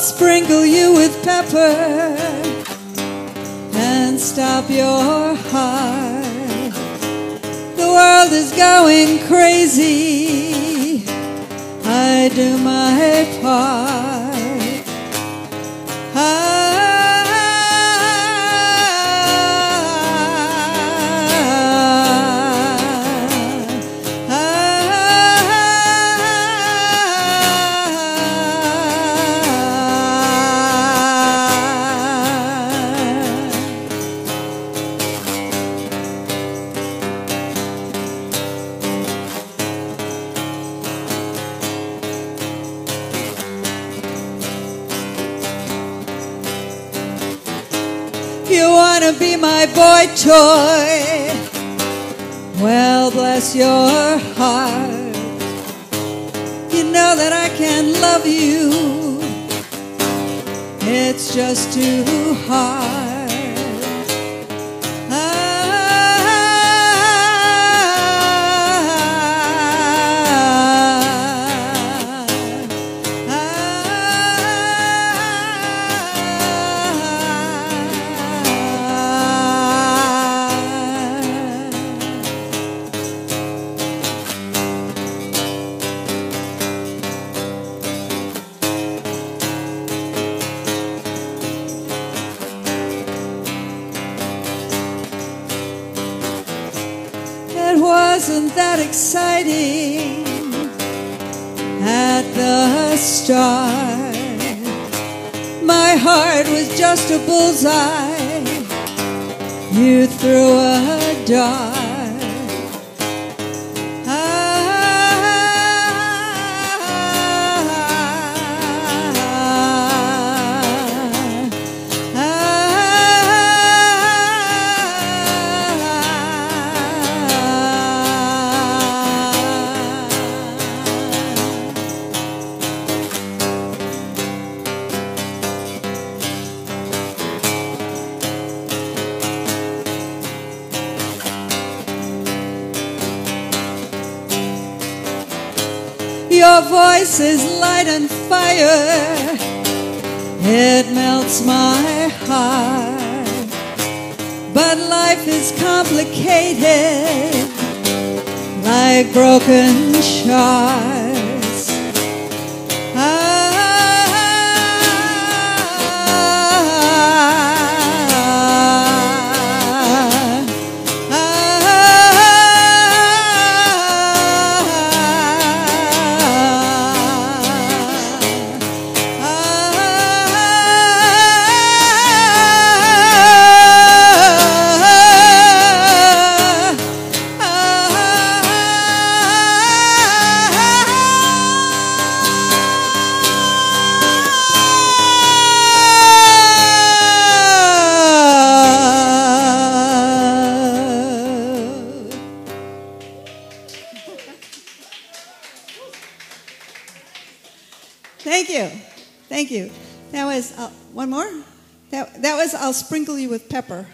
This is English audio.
sprinkle you with pepper and stop your heart. The world is going crazy. I do my part. You want to be my boy toy? Well, bless your heart. You know that I can love you. It's just too hard. Wasn't that exciting at the start. My heart was just a bullseye. You threw a dart. Your voice is light and fire. It melts my heart. But life is complicated like broken shards. Thank you. Thank you. That was uh, one more. That, that was I'll sprinkle you with pepper.